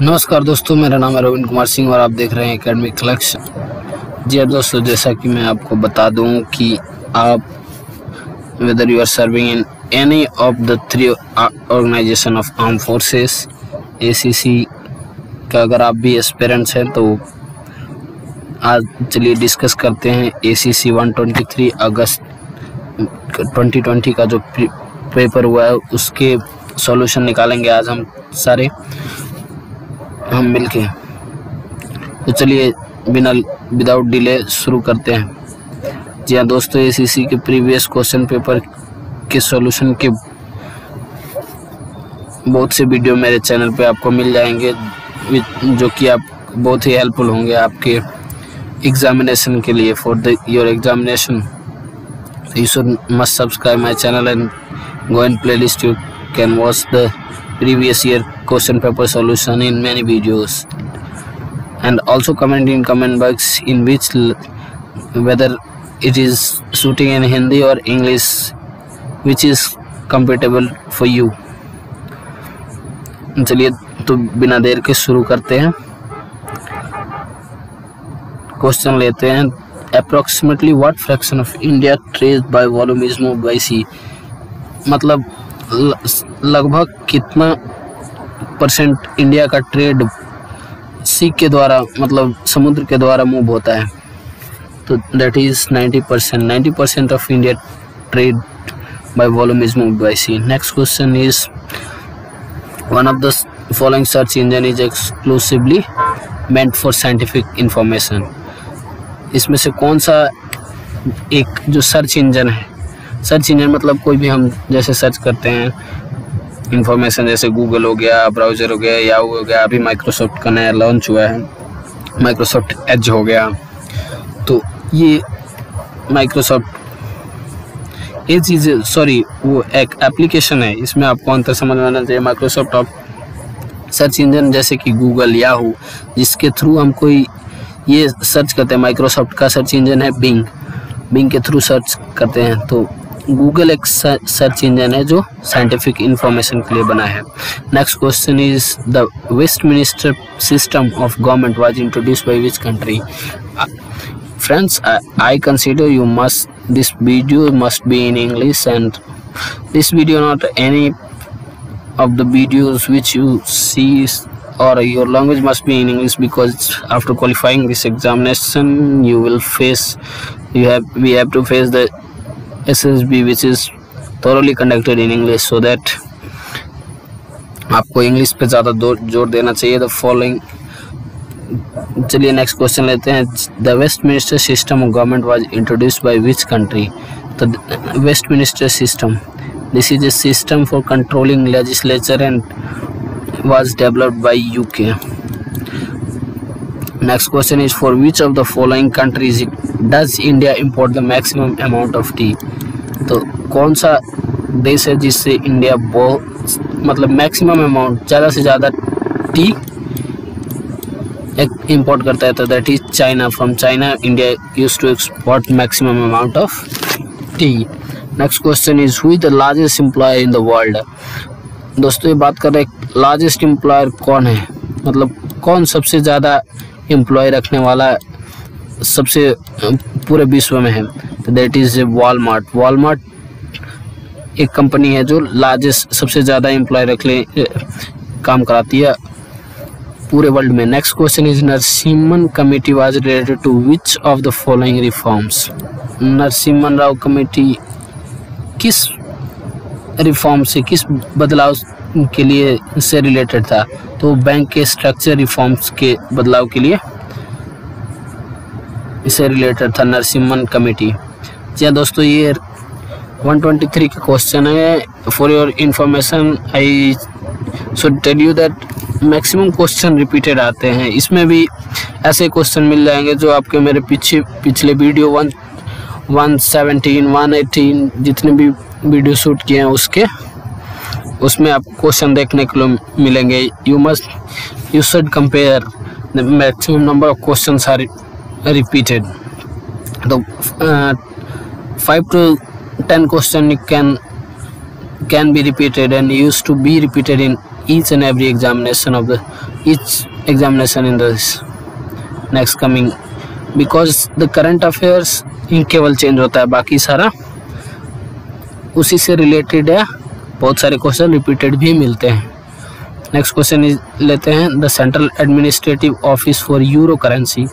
नमस्कार दोस्तों, मेरा नाम है रविंद्र कुमार सिंह और आप देख रहे हैं एकेडमिक कलेक्शन जी हाँ दोस्तों, जैसा कि मैं आपको बता दूँ कि आप whether you are serving in any of the three organisation of arm forces ACC का अगर आप भी एस्पेरेंट्स हैं तो आज चलिए डिस्कस करते हैं एसीसी 123 अगस्त 2020 का जो पेपर हुआ है, उसके सॉल्यूशन निकालेंगे आज हम सारे। हम मिलके। तो चलिए, बिना विदाउट डिले शुरू करते हैं। जी हाँ दोस्तों एसीसी के प्रीवियस क्वेश्चन पेपर के सॉल्यूशन के बहुत से वीडियो मेरे चैनल पे आपको मिल जाएँगे जो कि आप बहुत ही हेल्पफुल होंगे आपके एग्जामिनेशन के लिए। For the your examination you should must subscribe my channel and go in playlist you can watch the previous year question paper solution in many videos and also comment in comment box in which whether it is suiting in Hindi or English which is compatible for you चलिए तो बिना देर के शुरू करते हैं question लेते हैं approximately what fraction of India trade by volume is moved by sea मतलब लगभग कितना परसेंट इंडिया का ट्रेड सी के द्वारा मतलब समुद्र के द्वारा मूव होता है? तो that is ninety percent ninety percent of India trade by volume is move by sea next question is one of the following search engine is exclusively meant for scientific information इसमें से कौन सा एक जो search engine है search engine मतलब कोई भी हम जैसे सर्च करते हैं इंफॉर्मेशन जैसे गूगल हो गया ब्राउज़र हो गया याहू हो गया, अभी माइक्रोसॉफ्ट का नया लॉन्च हुआ है। माइक्रोसॉफ्ट एज हो गया। तो ये माइक्रोसॉफ्ट ये चीज़ सॉरी वो एक एप्लीकेशन है, इसमें आपको अंतर समझ में आना चाहिए। माइक्रोसॉफ्ट ऑफ़ सर्च इंजन जैसे कि गूगल याहू जिसके थ्रू हम कोई ये सर्च करते हैं माइक्रोसॉफ्ट का सर्च इंजन है बिंग बिंग के थ्रू सर्च करते हैं तो गूगल एक सर्च इंजन है जो साइंटिफिक इंफॉर्मेशन के लिए बना है। Next question is the Westminster system of government was introduce by which country friends I consider you must this video must be in English and this video not any of the videos which you see और your language must be in English because after qualifying this examination you will face you have we have to face the ssb which is thoroughly conducted in english, so that आपको English पे ज़्यादा ज़ोर देना चाहिए। The following चलिए next question लेते हैं। The Westminster system of government was introduced by which country तो Westminster system this is a system for controlling legislature and was developed by UK. Next question is, for which of the following countries does India import the maximum amount of tea? तो कौन सा देश है जिससे India बहुत मतलब maximum amount ज़्यादा से ज़्यादा टी इम्पोर्ट करता है? तो that is China from China India use to export maximum amount of tea next question is who the largest employ in the world दोस्तों, ये बात कर रहे हैं लार्जेस्ट एम्प्लॉयर कौन है? मतलब कौन सबसे ज़्यादा एम्प्लॉय रखने वाला सबसे पूरे विश्व में है। तो दैट इज़ वॉलमार्ट वॉलमार्ट एक कंपनी है जो लार्जेस्ट सबसे ज़्यादा एम्प्लॉय रख ले काम कराती है पूरे वर्ल्ड में। Next question is Narasimhan committee was related to which of the following reforms Narasimhan Rao committee किस रिफॉर्म से, किस बदलाव के लिए से रिलेटेड था। तो बैंक के स्ट्रक्चर रिफॉर्म्स के बदलाव के लिए इससे रिलेटेड था नरसिम्हन कमेटी जी हाँ दोस्तों, ये 123 का क्वेश्चन है। For your information I should tell you that maximum question repeated आते हैं। इसमें भी ऐसे क्वेश्चन मिल जाएँगे जो आपके मेरे पीछे, पिछले video one one seventeen one eighteen जितने भी वीडियो शूट किए हैं उसके उसमें आप क्वेश्चन देखने को मिलेंगे। You must you should compare the maximum number of question are repeated तो five to ten question you can can be repeated and use to be repeated in each and every examination of the, each examination in this next coming. Because the current affairs केवल change होता है, बाकी सारा उसी से related है। बहुत सारे क्वेश्चन रिपीटेड भी मिलते हैं। नेक्स्ट क्वेश्चन लेते हैं the central administrative office for euro currency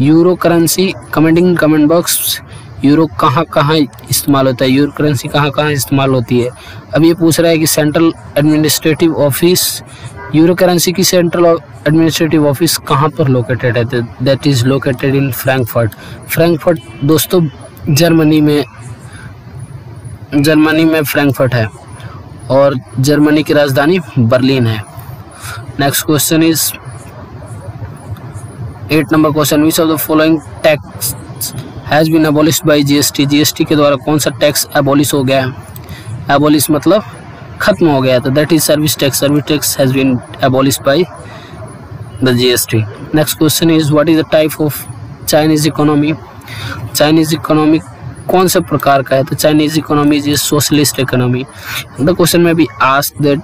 euro currency commenting comment box euro कहाँ कहाँ इस्तेमाल होता है? यूरो करेंसी कहाँ कहाँ इस्तेमाल होती है? अब ये पूछ रहा है कि central administrative office euro currency की सेंट्रल एडमिनिस्ट्रेटिव ऑफ़िस कहाँ पर लोकेटेड है? That is located in Frankfurt Frankfurt दोस्तों जर्मनी में जर्मनी में फ्रैंकफर्ट है। और जर्मनी की राजधानी बर्लिन है। Next question is eight number question which of the following tax has been abolish by GST GST के द्वारा कौन सा टैक्स एबॉलिश हो गया? है एबॉलिश मतलब ख़त्म हो गया था that is service tax service tax has been abolish by the GST next question is what is the type of Chinese economy Chinese economy कौन से प्रकार का है? तो Chinese economy is socialist economy the question में भी ask that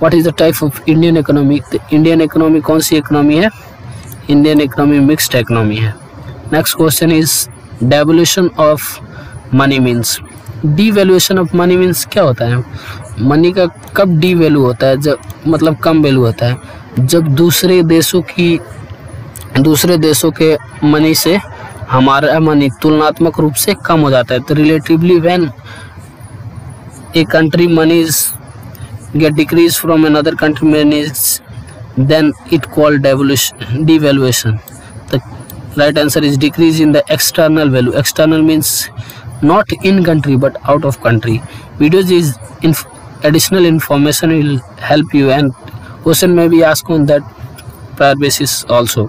what is the type of Indian economy तो Indian economy कौन सी इकोनॉमी है? इंडियन इकोनॉमी मिक्सड इकोनॉमी है. Next question is devaluation of money means devaluation of money means क्या होता है? मनी का कब डी वैल्यू होता है? जब मतलब कम वैल्यू होता है? जब दूसरे देशों की, दूसरे देशों के मनी से हमारा मनी तुलनात्मक रूप से कम हो जाता है। तो relatively when a country moneys get decrease from other country moneys then it call the devaluation the right answer is decrease in the external value external means not in country but out of country videos is in additional information will help you and question में भी ask on that prior basis also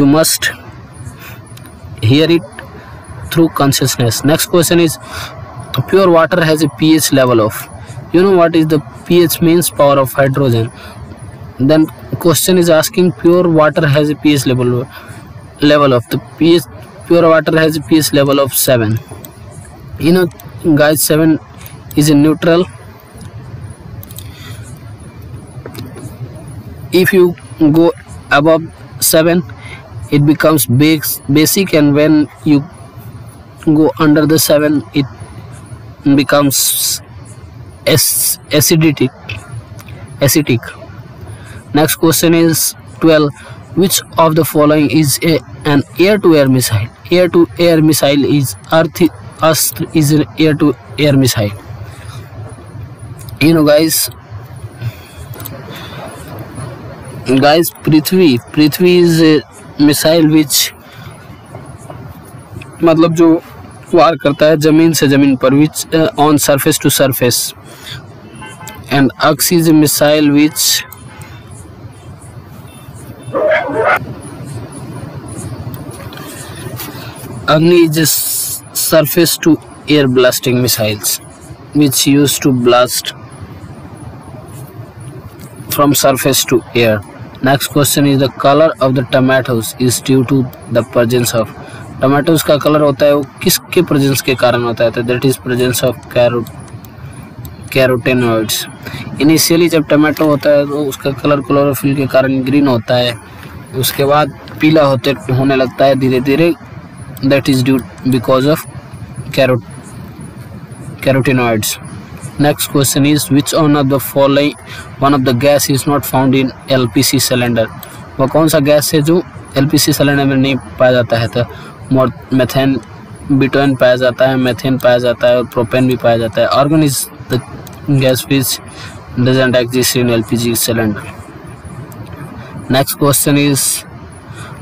you must hear it through consciousness. Next question is pure water has a ph level of you know what is the pH means power of hydrogen? Then question is asking pure water has a pH level level of the pH pure water has a pH level of 7 you know guys 7 is a neutral. If you go above 7 it becomes basic and when you go under the 7 it becomes acidic acidic. Next question is 12 which of the following is a, an air to air missile? Air to air missile is earth is an air to air missile. You know guys guys prithvi prithvi is a missile which मतलब जो वार करता है ज़मीन से ज़मीन पर which on surface to surface and X is missile which Agni is surface to air blasting missiles which use to blast from surface to air Next question is the colour of the tomatoes is due to the presence of tomatoes का colour होता है वो किसके presence के कारण होता है? तो दैट इज़ प्रजेंस ऑफ़ कैरोट कैरोटेनॉइड्स इनिशियली जब टमाटो होता है तो उसका कलर क्लोरोफिल के कारण ग्रीन होता है। उसके बाद पीला होते, होने लगता है धीरे धीरे। That is due because of carrot carotenoids next question is which on of the following one of the gas is not found in LPC cylinder वह कौन सा गैस है जो एलपीसी सिलेंडर में नहीं पाया जाता है तो मेथेन बिटोन पाया जाता है मेथेन पाया जाता है और प्रोपेन भी पाया जाता है argon is the gas which doesn't exist in LPG cylinder. Next question is,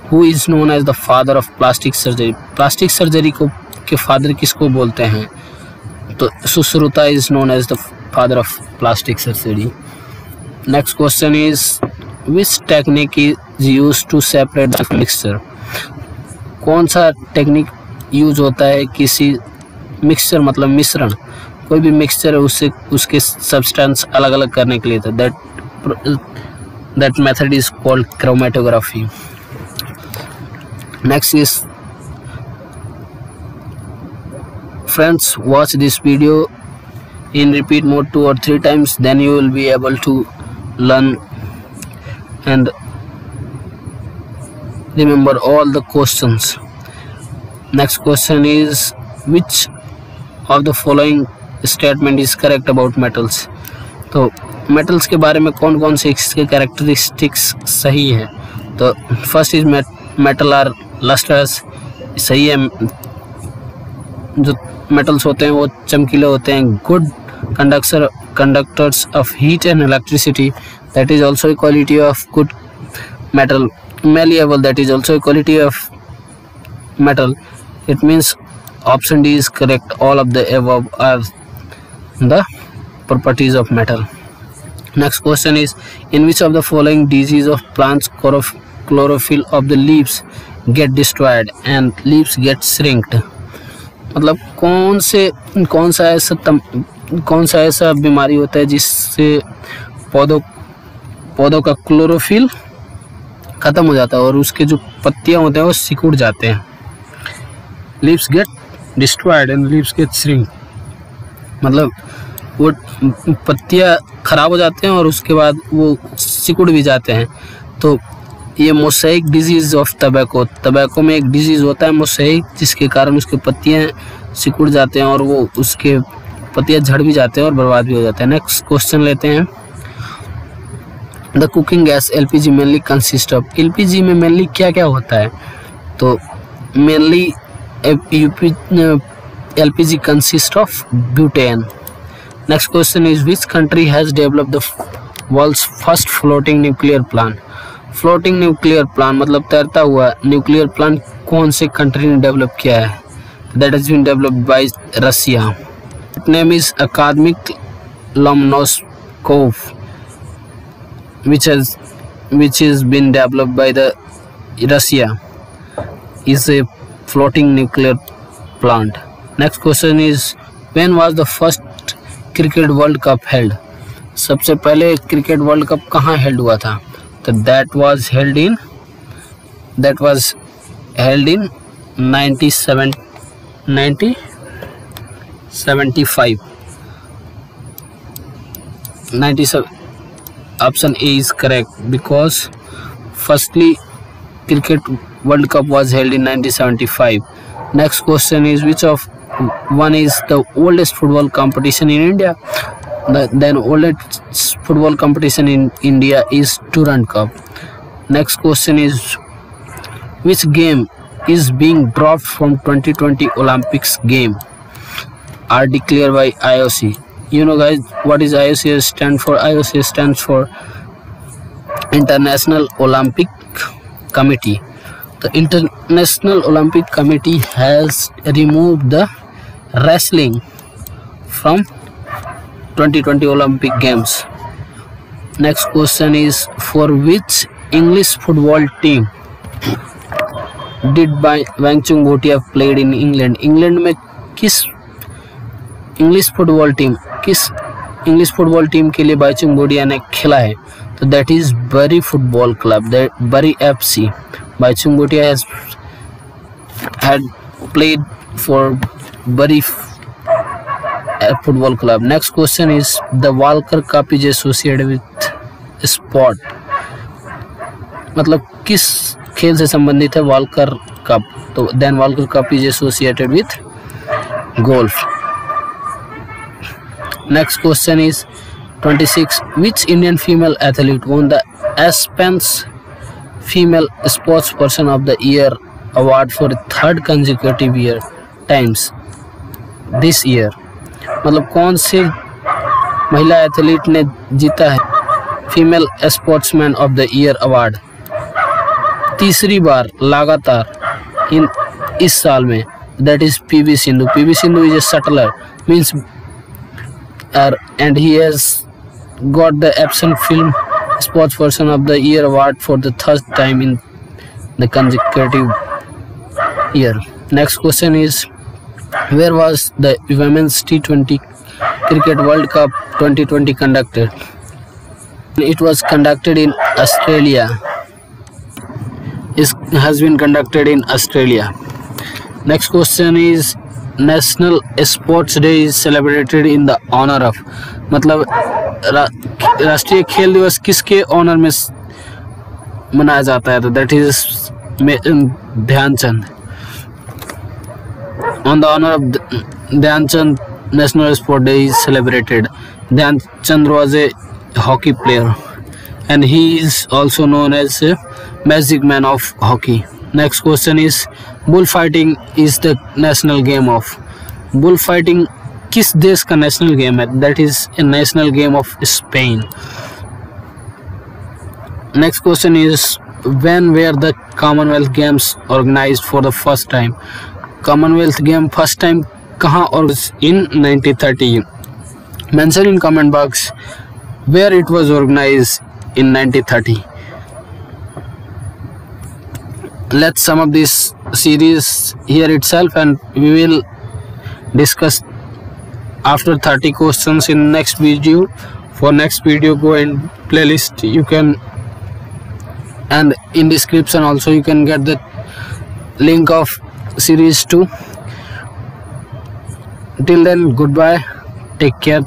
who is known as the father of plastic surgery? Plastic surgery को, के फादर किसको बोलते हैं तो Sushruta is known as the father of plastic surgery. Next question is, which technique is used to separate the mixture? कौन सा technique use होता है किसी मिक्सचर मतलब मिश्रण कोई भी मिक्सचर है उससे उसके सब्सटेंस अलग अलग करने के लिए था that that method is called chromatography next is friends watch this video in repeat mode two or three times then you will be able to learn and remember all the questions next question is which of the following statement is correct about metals तो metals के बारे में कौन कौन से इसके characteristics सही है तो first is metal are lustres सही है जो मेटल्स होते हैं, वो चमकीले होते हैं good conductor conductors of heat and electricity that is also quality of good metal malleable that is also quality of metal it means option D is correct all of the above are the properties of metal next question is in which of the following disease of plants chlorophyll of the leaves get destroyed and leaves get shrinked मतलब कौन से कौन सा ऐसा तम, कौन सा ऐसा बीमारी होता है जिससे पौधों पौधों का क्लोरोफिल ख़त्म हो जाता है और उसके जो पत्तियाँ होते हैं वो सिकुड़ जाते हैं। Lips get destroyed and lips get shrink मतलब वो पत्तियाँ ख़राब हो जाते हैं और उसके बाद वो सिकुड़ भी जाते हैं। तो ये mosaic disease of tobacco tobacco में एक डिज़ीज़ होता है मोसैक जिसके कारण उसके पत्तियाँ सिकुड़ जाते हैं और वो उसके पत्तियाँ झड़ भी जाते हैं और बर्बाद भी हो जाते हैं। नेक्स्ट क्वेश्चन लेते हैं। The cooking gas L P G mainly consist of L P G में मेनली क्या क्या होता है? तो mainly L P G consist of butane next question is which country has develop the world's first floating nuclear plant floating nuclear plan मतलब तैरता हुआ nuclear plant कौन से कंट्री ने डेवलप किया है? That is been develop by Russia name is Akademik Lomonosov which has which is been develop by the Russia is a floating nuclear plan next question is when was the first cricket world cup held सबसे पहले cricket world cup कहाँ held हुआ था? तो that was held in that was held in 97 90 75 97 option a is correct because firstly cricket world cup was held in 1975 next question is which of one is the oldest football competition in india the then oldest football competition in India is Durand Cup. Next question is which game is being dropped from 2020 Olympics game are declared by IOC. You know guys what is IOC stand for? IOC stands for International Olympic Committee. The International Olympic Committee has removed the wrestling from 2020 Olympic Games. Next question is for which English football team did by Wangchung Bhutia played in England? England में किस English football team किस English football team के लिए बाइचुंग बोडिया ने खेला है तो that is Bury football club that Bury F C Baichung Bhutia has had played for Bury football club next question is the Walker cup is associate with sport मतलब किस खेल से संबंधित है वालकर कप तो then Walker cup is associated with golf next question is 26 which Indian female athlete won the ESPN female sports person of the year award for third consecutive year times this year मतलब कौन से महिला athlete ने जीता है? Female sportsman of the year award तीसरी बार लगातार इन, इस साल में that is PV Sindhu PV Sindhu is a shuttler means and he has got the Epson film sports person of the year award for the third time in the consecutive year next question is where was the Women's T20 Cricket World Cup 2020 conducted? It was conducted in Australia. It has been conducted in Australia. Next question is National Sports Day is celebrated in the honor of मतलब रा, राष्ट्रीय खेल दिवस किसके honour में मनाया जाता है तो that is Dhyanchand on the honour of Dhyan Chand national sport day is celebrated Dhyan Chand was a hockey player and he is also known as a magic man of hockey next question is bullfighting is the national game of bullfighting किस देश का national game है that is a national game of Spain next question is when were the commonwealth games organized for the first time commonwealth game first time kahan or in 1930 mention in comment box where it was organized in 1930 let's sum up this series here itself and we will discuss after 30 questions in next video. For next video go in playlist. You can and in description also you can get the link of series 2 till then goodbye. Take care